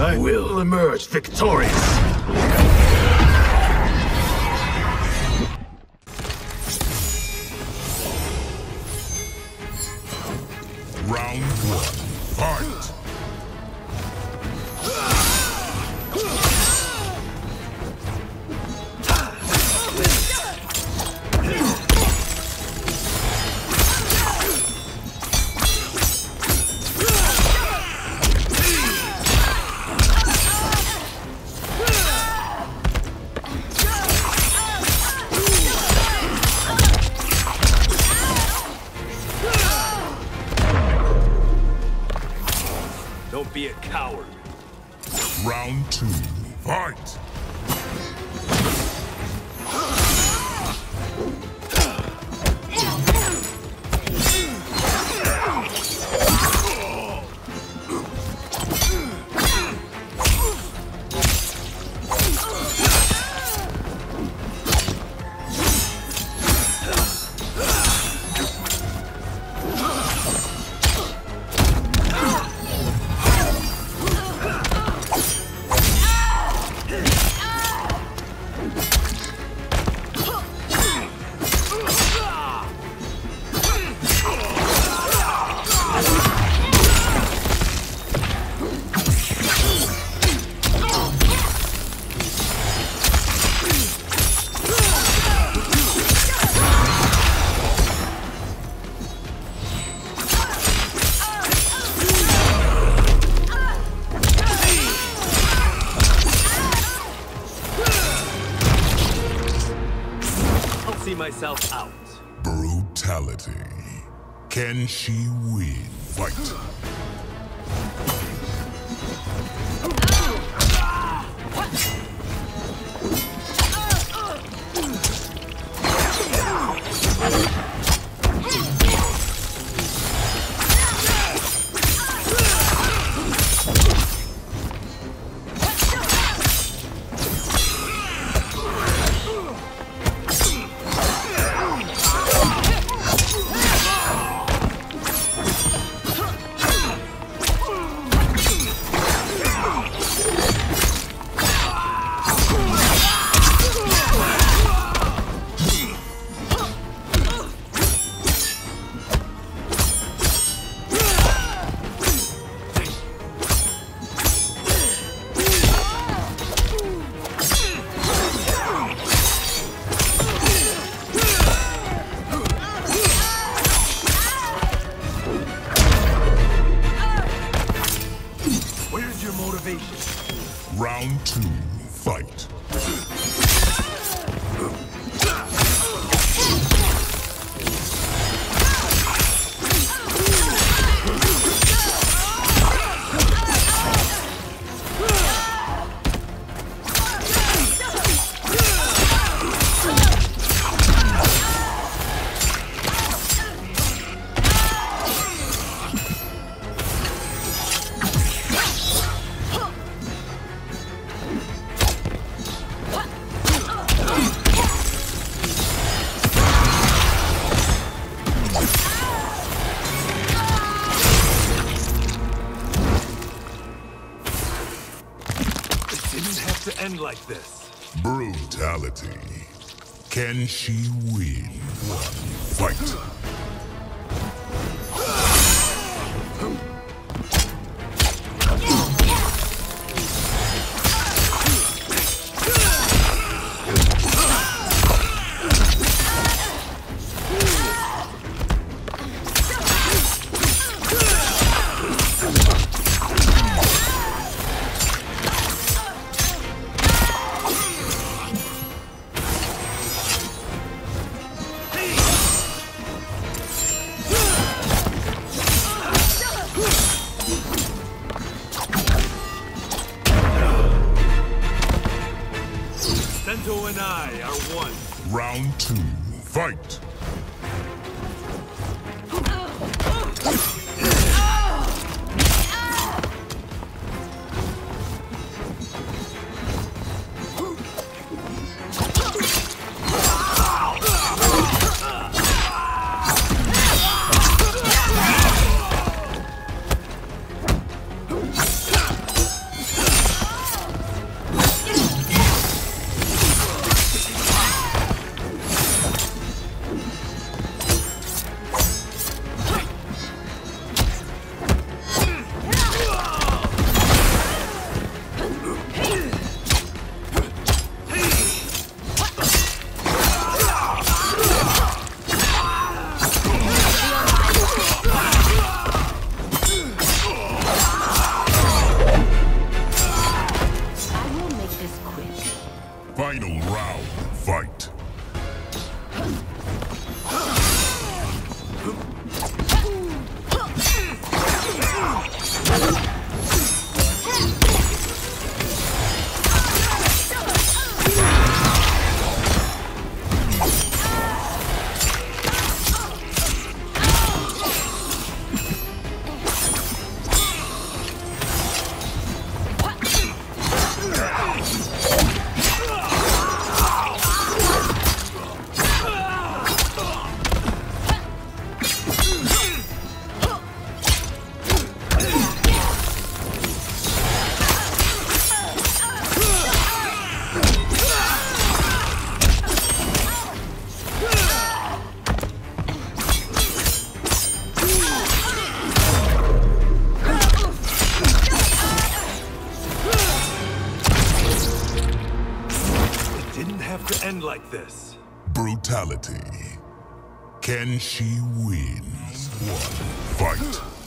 I will emerge victorious. Be a coward. Round two. Fight! Kenshi win? Fight! Motivation? Round two. Fight! End like this. Brutality. Kenshi win? Fight! Round two. Fight! Brutality. Kenshi win? One. Fight.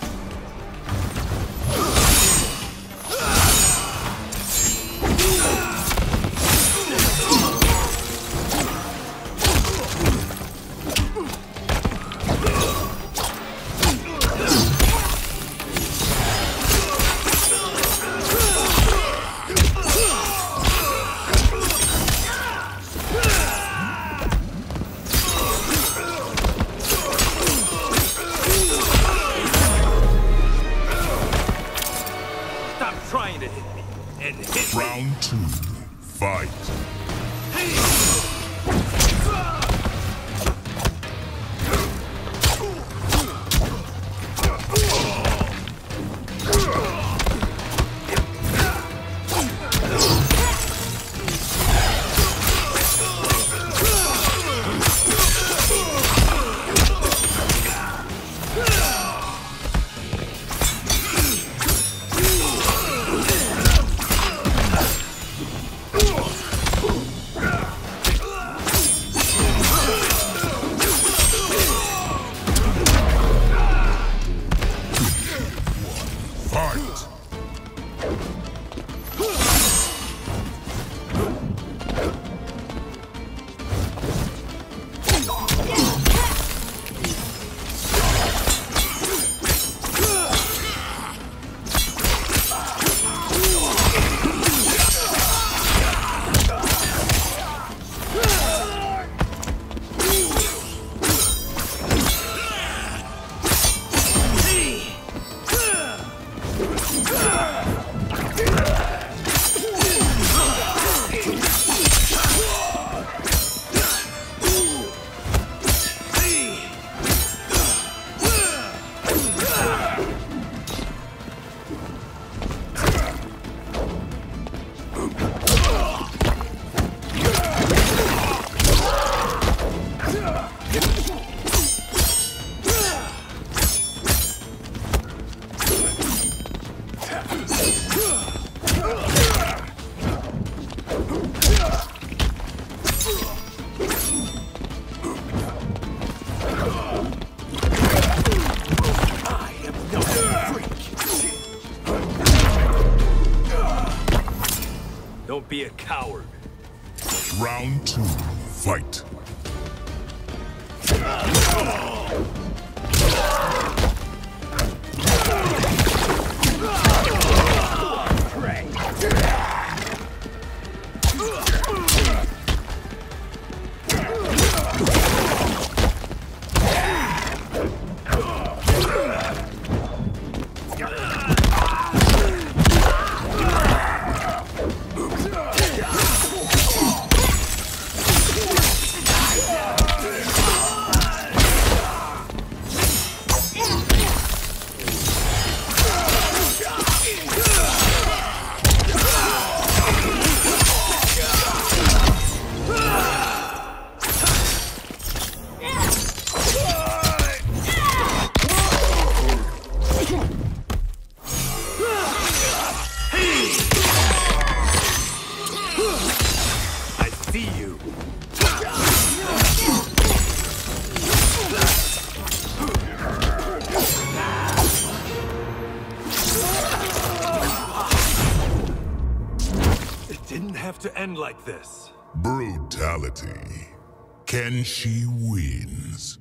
Two. Fight. Fight. Don't be a coward. Round two. Fight. It didn't have to end like this. Brutality. Kenshi wins?